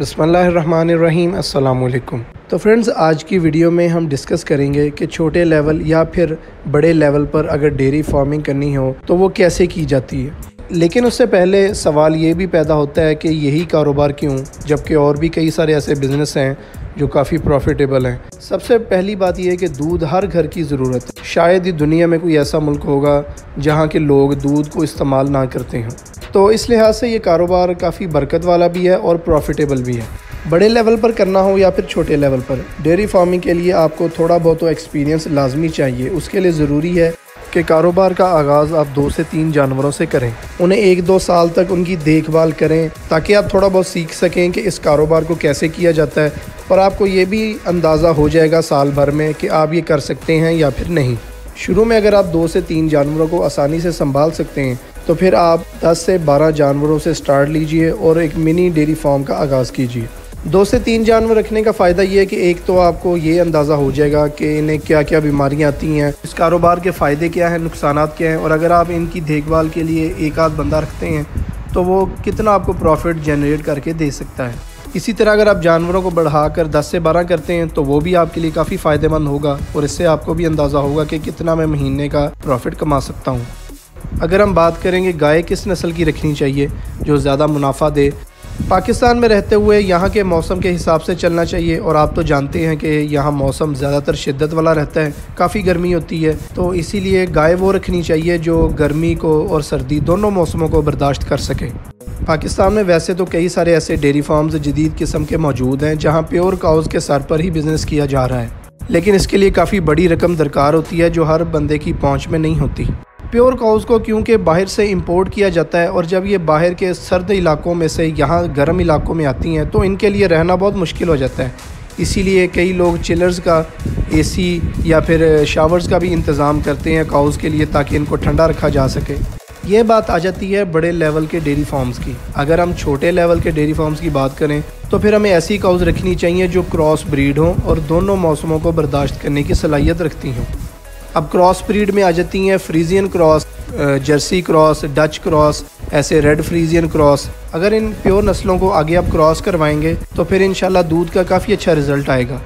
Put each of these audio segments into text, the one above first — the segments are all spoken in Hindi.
बसमीम अल्लाम तो फ्रेंड्स, आज की वीडियो में हम डिस्कस करेंगे कि छोटे लेवल या फिर बड़े लेवल पर अगर डेयरी फ़ार्मिंग करनी हो तो वो कैसे की जाती है? लेकिन उससे पहले सवाल ये भी पैदा होता है कि यही कारोबार क्यों? जबकि और भी कई सारे ऐसे बिज़नेस हैं जो काफ़ी प्रॉफिटेबल हैं। सबसे पहली बात यह है कि दूध हर घर की ज़रूरत है। शायद ही दुनिया में कोई ऐसा मुल्क होगा जहाँ के लोग दूध को इस्तेमाल ना करते हैं। तो इस लिहाज से ये कारोबार काफ़ी बरकत वाला भी है और प्रॉफिटेबल भी है। बड़े लेवल पर करना हो या फिर छोटे लेवल पर डेयरी फ़ार्मिंग के लिए आपको थोड़ा बहुत तो एक्सपीरियंस लाजमी चाहिए। उसके लिए ज़रूरी है कि कारोबार का आगाज़ आप दो से तीन जानवरों से करें। उन्हें एक दो साल तक उनकी देखभाल करें ताकि आप थोड़ा बहुत सीख सकें कि इस कारोबार को कैसे किया जाता है। और आपको ये भी अंदाज़ा हो जाएगा साल भर में कि आप ये कर सकते हैं या फिर नहीं। शुरू में अगर आप दो से तीन जानवरों को आसानी से संभाल सकते हैं तो फिर आप 10 से 12 जानवरों से स्टार्ट लीजिए और एक मिनी डेयरी फार्म का आगाज़ कीजिए। दो से तीन जानवर रखने का फ़ायदा ये है कि एक तो आपको ये अंदाज़ा हो जाएगा कि इन्हें क्या क्या बीमारियाँ आती हैं, इस कारोबार के फ़ायदे क्या हैं नुकसान क्या हैं और अगर आप इनकी देखभाल के लिए एक आध बंदा रखते हैं तो वो कितना आपको प्रॉफिट जनरेट करके दे सकता है। इसी तरह अगर आप जानवरों को बढ़ाकर 10 से 12 करते हैं तो वो भी आपके लिए काफ़ी फ़ायदेमंद होगा और इससे आपको भी अंदाज़ा होगा कि कितना मैं महीने का प्रॉफिट कमा सकता हूँ। अगर हम बात करेंगे गाय किस नस्ल की रखनी चाहिए, जो ज़्यादा मुनाफा दे? पाकिस्तान में रहते हुए यहाँ के मौसम के हिसाब से चलना चाहिए, और आप तो जानते हैं कि यहाँ मौसम ज़्यादातर शिद्दत वाला रहता है, काफ़ी गर्मी होती है तो इसीलिए गाय वो रखनी चाहिए जो गर्मी को और सर्दी दोनों मौसमों को बर्दाश्त कर सके। पाकिस्तान में वैसे तो कई सारे ऐसे डेयरी फार्म्स जदीद किस्म के मौजूद हैं, जहाँ प्योर काउज़ के सर पर ही बिज़नेस किया जा रहा है, लेकिन इसके लिए काफ़ी बड़ी रकम दरकार होती है, जो हर बंदे की पहुँच में नहीं होती। प्योर काउस को क्योंकि बाहर से इंपोर्ट किया जाता है और जब ये बाहर के सर्द इलाकों में से यहाँ गर्म इलाकों में आती हैं तो इनके लिए रहना बहुत मुश्किल हो जाता है। इसीलिए कई लोग चिलर्स का एसी या फिर शावर्स का भी इंतज़ाम करते हैं काउस के लिए ताकि इनको ठंडा रखा जा सके। ये बात आ जाती है बड़े लेवल के डेयरी फार्म्स की। अगर हम छोटे लेवल के डेयरी फार्म्स की बात करें तो फिर हमें ऐसी काउज़ रखनी चाहिए जो क्रॉस ब्रीड हों और दोनों मौसमों को बर्दाश्त करने की सलाहियत रखती हों। अब क्रॉस ब्रीड में आ जाती हैं Friesian cross jersey cross, Dutch cross, ऐसे रेड फ्रीजियन क्रॉस। अगर इन प्योर नस्लों को आगे आप क्रॉस करवाएँगे तो फिर इन दूध का काफ़ी अच्छा रिज़ल्ट आएगा।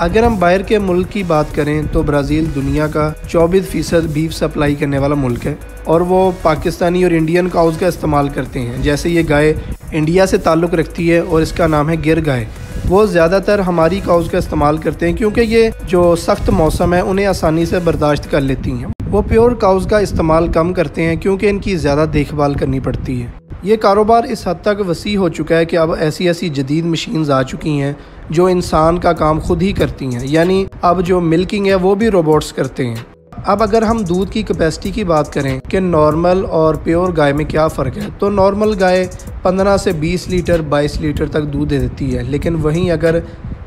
अगर हम बाहर के मुल्क की बात करें तो ब्राज़ील दुनिया का 24 फ़ीसद बीफ सप्लाई करने वाला मुल्क है और वो पाकिस्तानी और इंडियन काउज़ का इस्तेमाल करते हैं। जैसे ये गाय इंडिया से ताल्लुक़ रखती है और इसका नाम है गिर गाय। वो ज़्यादातर हमारी काउज़ का इस्तेमाल करते हैं, क्योंकि ये जो सख्त मौसम है, उन्हें आसानी से बर्दाश्त कर लेती हैं। वो प्योर काउज़ का इस्तेमाल कम करते हैं, क्योंकि इनकी ज़्यादा देखभाल करनी पड़ती है। ये कारोबार इस हद तक वसी हो चुका है कि अब ऐसी ऐसी जदीद मशीन आ चुकी हैं, जो इंसान का काम खुद ही करती हैं। यानी अब जो मिल्किंग है, वो भी रोबोट्स करते हैं। अब अगर हम दूध की कैपेसिटी की बात करें कि नॉर्मल और प्योर गाय में क्या फ़र्क है तो नॉर्मल गाय 15 से 20 लीटर 22 लीटर तक दूध दे देती है। लेकिन वहीं अगर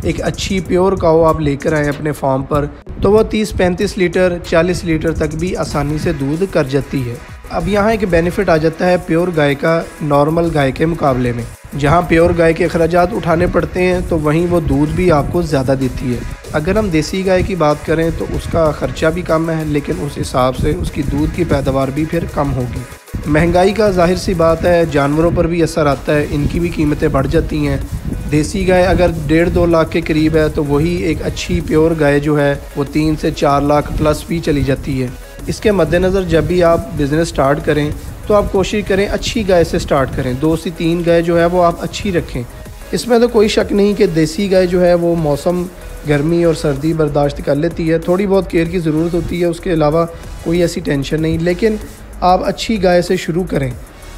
एक अच्छी प्योर काओ आप लेकर आए अपने फार्म पर तो वह 30-35 लीटर 40 लीटर तक भी आसानी से दूध कर जाती है। अब यहाँ एक बेनिफिट आ जाता है प्योर गाय का नॉर्मल गाय के मुकाबले में। जहाँ प्योर गाय के अखराज उठाने पड़ते हैं तो वहीं वो दूध भी आपको ज़्यादा देती है। अगर हम देसी गाय की बात करें तो उसका ख़र्चा भी कम है, लेकिन उस हिसाब से उसकी दूध की पैदावार भी फिर कम होगी। महँगाई का ज़ाहिर सी बात है, जानवरों पर भी असर आता है, इनकी भी कीमतें बढ़ जाती हैं। देसी गाय अगर डेढ़ दो लाख के करीब है तो वही एक अच्छी प्योर गाय जो है, वो तीन से चार लाख प्लस भी चली जाती है। इसके मद्देनज़र जब भी आप बिज़नेस स्टार्ट करें तो आप कोशिश करें, अच्छी गाय से स्टार्ट करें। दो से तीन गाय जो है वो आप अच्छी रखें। इसमें तो कोई शक नहीं कि देसी गाय जो है वो मौसम, गर्मी और सर्दी बर्दाश्त कर लेती है। थोड़ी बहुत केयर की ज़रूरत होती है, उसके अलावा कोई ऐसी टेंशन नहीं। लेकिन आप अच्छी गाय से शुरू करें,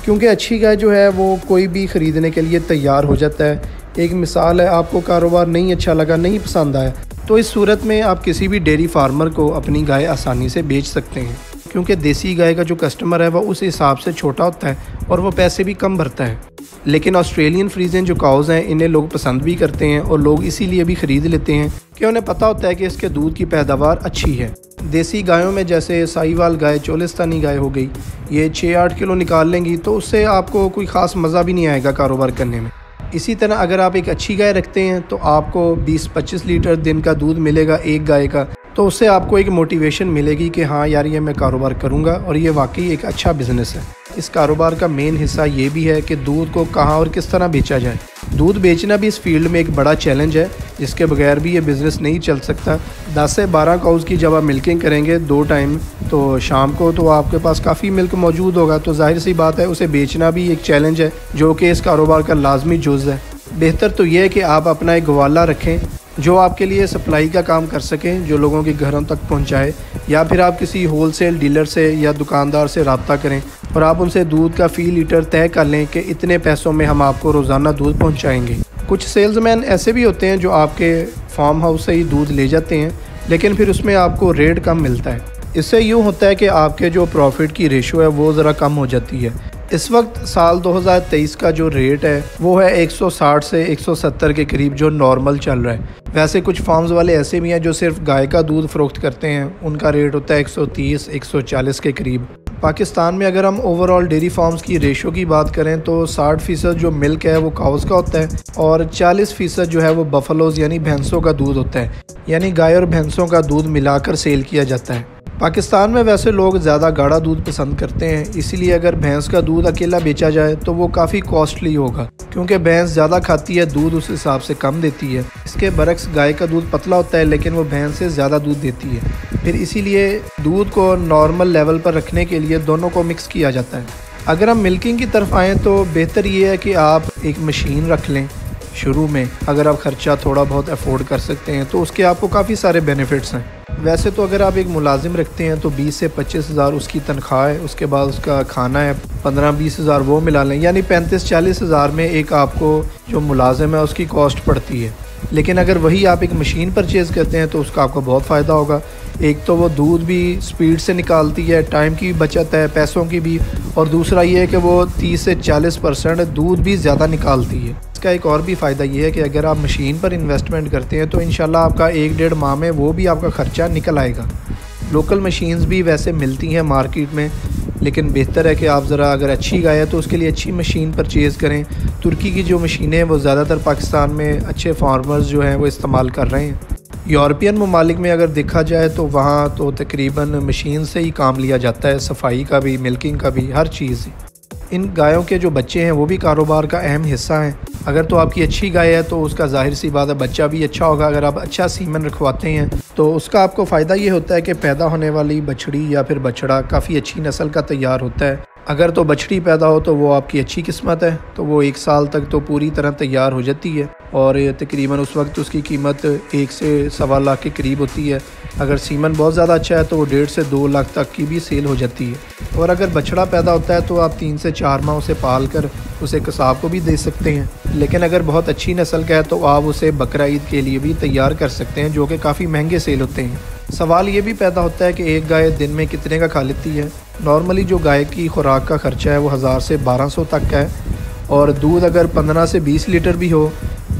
क्योंकि अच्छी गाय जो है वो कोई भी ख़रीदने के लिए तैयार हो जाता है। एक मिसाल है, आपको कारोबार नहीं अच्छा लगा, नहीं पसंद आया तो इस सूरत में आप किसी भी डेयरी फार्मर को अपनी गाय आसानी से बेच सकते हैं। क्योंकि देसी गाय का जो कस्टमर है, वह उस हिसाब से छोटा होता है और वो पैसे भी कम भरता है। लेकिन ऑस्ट्रेलियन फ्रीजन जो काउज़ हैं, इन्हें लोग पसंद भी करते हैं और लोग इसीलिए भी ख़रीद लेते हैं कि उन्हें पता होता है कि इसके दूध की पैदावार अच्छी है। देसी गायों में जैसे साईवाल गाय, चोलिस्तानी गाय हो गई, ये छः आठ किलो निकाल लेंगी तो उससे आपको कोई ख़ास मज़ा भी नहीं आएगा कारोबार करने में। इसी तरह अगर आप एक अच्छी गाय रखते हैं तो आपको 20-25 लीटर दिन का दूध मिलेगा एक गाय का। तो उससे आपको एक मोटिवेशन मिलेगी कि हाँ यार, ये मैं कारोबार करूँगा और ये वाकई एक अच्छा बिज़नेस है। इस कारोबार का मेन हिस्सा ये भी है कि दूध को कहाँ और किस तरह बेचा जाए। दूध बेचना भी इस फ़ील्ड में एक बड़ा चैलेंज है, जिसके बगैर भी ये बिज़नेस नहीं चल सकता। 10 से 12 काउज़ की जब आप मिल्किंग करेंगे दो टाइम तो शाम को तो आपके पास काफ़ी मिल्क मौजूद होगा। तो ज़ाहिर सी बात है, उसे बेचना भी एक चैलेंज है, जो कि इस कारोबार का लाजमी जुज़ है। बेहतर तो यह है कि आप अपना एक गवाला रखें जो आपके लिए सप्लाई का काम कर सकें, जो लोगों के घरों तक पहुँचाए, या फिर आप किसी होलसेल डीलर से या दुकानदार से रबता करें और आप उनसे दूध का फ़ी लीटर तय कर लें कि इतने पैसों में हम आपको रोज़ाना दूध पहुंचाएँगे। कुछ सेल्समैन ऐसे भी होते हैं जो आपके फार्म हाउस से ही दूध ले जाते हैं, लेकिन फिर उसमें आपको रेट कम मिलता है। इससे यूँ होता है कि आपके जो प्रॉफिट की रेशो है, वो ज़रा कम हो जाती है। इस वक्त साल 2023 का जो रेट है, वो है 160 से 170 के करीब जो नॉर्मल चल रहा है। वैसे कुछ फार्म्स वाले ऐसे भी हैं जो सिर्फ़ गाय का दूध फ़रोख्त करते हैं। उनका रेट होता है 130 140 के करीब। पाकिस्तान में अगर हम ओवरऑल डेयरी फार्म्स की रेशो की बात करें तो 60 फ़ीसद जो मिल्क है वो काउस का होता है और 40 फ़ीसद जो है वो बफलोज़ यानी भैंसों का दूध होता है। यानी गाय और भैंसों का दूध मिलाकर सेल किया जाता है। पाकिस्तान में वैसे लोग ज़्यादा गाढ़ा दूध पसंद करते हैं, इसीलिए अगर भैंस का दूध अकेला बेचा जाए तो वो काफ़ी कॉस्टली होगा, क्योंकि भैंस ज़्यादा खाती है, दूध उस हिसाब से कम देती है। इसके बरक्स गाय का दूध पतला होता है, लेकिन वो भैंस से ज़्यादा दूध देती है। फिर इसीलिए दूध को नॉर्मल लेवल पर रखने के लिए दोनों को मिक्स किया जाता है। अगर हम मिल्किंग की तरफ़ आएँ तो बेहतर ये है कि आप एक मशीन रख लें। शुरू में अगर आप ख़र्चा थोड़ा बहुत अफोर्ड कर सकते हैं तो उसके आपको काफ़ी सारे बेनिफिट्स हैं। वैसे तो अगर आप एक मुलाजिम रखते हैं तो 20 से पच्चीस हज़ार उसकी तनख्वाह है, उसके बाद उसका खाना है, पंद्रह बीस हज़ार वो मिला लें, यानी पैंतीस चालीस हज़ार में एक आपको जो मुलाजिम है, उसकी कॉस्ट पड़ती है। लेकिन अगर वही आप एक मशीन परचेज़ करते हैं तो उसका आपको बहुत फ़ायदा होगा। एक तो वो दूध भी स्पीड से निकालती है टाइम की बचत है, पैसों की भी, और दूसरा ये है कि वो 30 से 40 परसेंट दूध भी ज़्यादा निकालती है। इसका एक और भी फ़ायदा ये है कि अगर आप मशीन पर इन्वेस्टमेंट करते हैं तो इन आपका एक डेढ़ माह में वो भी आपका ख़र्चा निकल आएगा। लोकल मशीन्स भी वैसे मिलती हैं मार्केट में, लेकिन बेहतर है कि आप ज़रा अगर अच्छी गाय है तो उसके लिए अच्छी मशीन परचेज़ करें। तुर्की की जो मशीनें हैं, वो ज़्यादातर पाकिस्तान में अच्छे फार्मर्स जो हैं, वो इस्तेमाल कर रहे हैं। यूरोपियन ममालिक में अगर देखा जाए तो वहाँ तो तकरीबन मशीन से ही काम लिया जाता है, सफ़ाई का भी मिल्किंग का भी, हर चीज़। इन गायों के जो बच्चे हैं, वो भी कारोबार का अहम हिस्सा हैं। अगर तो आपकी अच्छी गाय है तो उसका ज़ाहिर सी बात है, बच्चा भी अच्छा होगा। अगर आप अच्छा सीमन रखवाते हैं तो उसका आपको फ़ायदा ये होता है कि पैदा होने वाली बछड़ी या फिर बछड़ा काफ़ी अच्छी नस्ल का तैयार होता है। अगर तो बछड़ी पैदा हो तो वो आपकी अच्छी किस्मत है तो वो एक साल तक तो पूरी तरह तैयार हो जाती है। और तकरीबन उस वक्त उसकी कीमत एक से सवा लाख के करीब होती है। अगर सीमन बहुत ज़्यादा अच्छा है तो वो डेढ़ से दो लाख तक की भी सेल हो जाती है। और अगर बछड़ा पैदा होता है तो आप तीन से चार माह उसे पाल कर उसे कसाब को भी दे सकते हैं। लेकिन अगर बहुत अच्छी नस्ल का है तो आप उसे बकरा ईद के लिए भी तैयार कर सकते हैं, जो कि काफ़ी महँगे सेल होते हैं। सवाल ये भी पैदा होता है कि एक गाय दिन में कितने का खा लेती है। नॉर्मली जो गाय की खुराक का ख़र्चा है वो हज़ार से बारह सौ तक का है और दूध अगर पंद्रह से बीस लीटर भी हो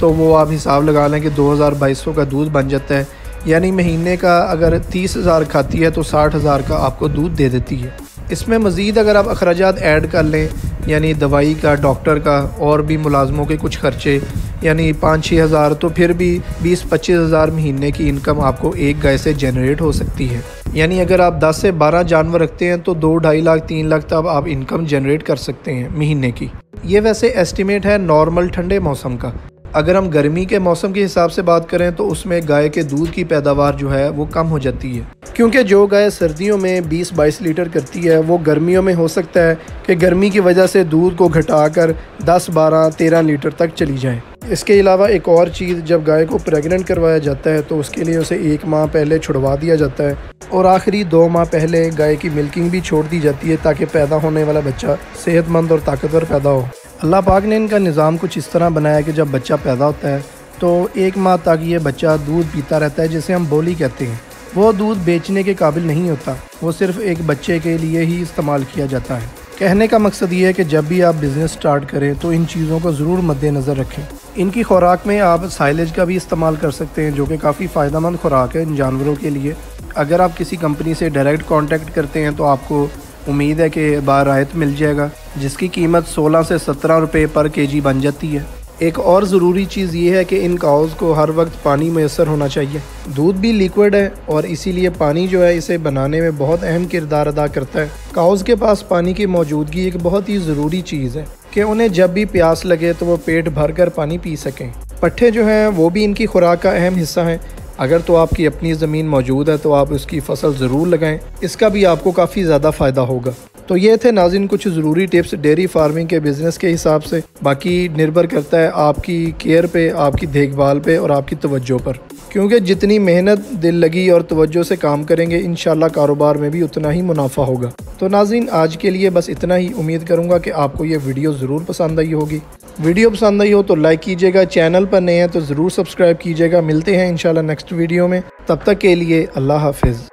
तो वो आप हिसाब लगा लें कि दो हज़ार बाईस सौ का दूध बन जाता है। यानी महीने का अगर तीस हज़ार खाती है तो साठ हज़ार का आपको दूध दे देती है। इसमें मज़ीद अगर आप अखराज ऐड कर लें यानी दवाई का, डॉक्टर का और भी मुलाजमों के कुछ खर्चे, यानी पाँच छः हज़ार तो फिर भी बीस पच्चीस हज़ार महीने की इनकम आपको एक गाय से जनरेट हो सकती है। यानी अगर आप 10 से 12 जानवर रखते हैं तो दो, ढाई लाख, तीन लाख तक आप इनकम जनरेट कर सकते हैं महीने की। ये वैसे एस्टिमेट है नॉर्मल ठंडे मौसम का। अगर हम गर्मी के मौसम के हिसाब से बात करें तो उसमें गाय के दूध की पैदावार जो है वो कम हो जाती है। क्योंकि जो गाय सर्दियों में 20-22 लीटर करती है वो गर्मियों में हो सकता है कि गर्मी की वजह से दूध को घटाकर 10, 12, 13 लीटर तक चली जाए। इसके अलावा एक और चीज़ जब गाय को प्रेग्नेंट करवाया जाता है तो उसके लिए उसे एक माह पहले छुड़वा दिया जाता है और आखिरी दो माह पहले गाय की मिल्किंग भी छोड़ दी जाती है ताकि पैदा होने वाला बच्चा सेहतमंद और ताकतवर पैदा हो। अल्लाह पाक ने इनका निज़ाम कुछ इस तरह बनाया कि जब बच्चा पैदा होता है तो एक माह तक ये बच्चा दूध पीता रहता है, जिसे हम बोली कहते हैं। वो दूध बेचने के काबिल नहीं होता। वो सिर्फ़ एक बच्चे के लिए ही इस्तेमाल किया जाता है। कहने का मकसद ये है कि जब भी आप बिज़नेस स्टार्ट करें तो इन चीज़ों को ज़रूर मद्देनज़र रखें। इनकी खुराक में आप साइलेज का भी इस्तेमाल कर सकते हैं, जो कि काफ़ी फ़ायदा खुराक है इन जानवरों के लिए। अगर आप किसी कंपनी से डायरेक्ट कांटेक्ट करते हैं तो आपको उम्मीद है कि बारायत मिल जाएगा। जिसकी कीमत 16 से 17 रुपए पर केजी बन जाती है। एक और ज़रूरी चीज़ ये है कि इन काउज़ को हर वक्त पानी मैसर होना चाहिए। दूध भी लिक्विड है और इसीलिए पानी जो है इसे बनाने में बहुत अहम किरदार अदा करता है। काउज़ के पास पानी की मौजूदगी एक बहुत ही ज़रूरी चीज़ है कि उन्हें जब भी प्यास लगे तो वो पेट भर कर पानी पी सकें। पट्ठे जो हैं, वो भी इनकी खुराक का अहम हिस्सा हैं। अगर तो आपकी अपनी ज़मीन मौजूद है तो आप उसकी फ़सल ज़रूर लगाएँ। इसका भी आपको काफ़ी ज़्यादा फ़ायदा होगा। तो ये थे नाजिन कुछ ज़रूरी टिप्स डेयरी फ़ार्मिंग के बिज़नेस के हिसाब से। बाकी निर्भर करता है आपकी केयर पे, आपकी देखभाल पे और आपकी तवज्जो पर। क्योंकि जितनी मेहनत, दिल लगी और तवज्जो से काम करेंगे इन कारोबार में भी उतना ही मुनाफा होगा। तो नाजिन आज के लिए बस इतना ही। उम्मीद करूँगा कि आपको ये वीडियो ज़रूर पसंद आई होगी। वीडियो पसंद आई हो तो लाइक कीजिएगा, चैनल पर नए हैं तो ज़रूर सब्सक्राइब कीजिएगा। मिलते हैं इंशाल्लाह नेक्स्ट वीडियो में। तब तक के लिए अल्लाह हाफिज़।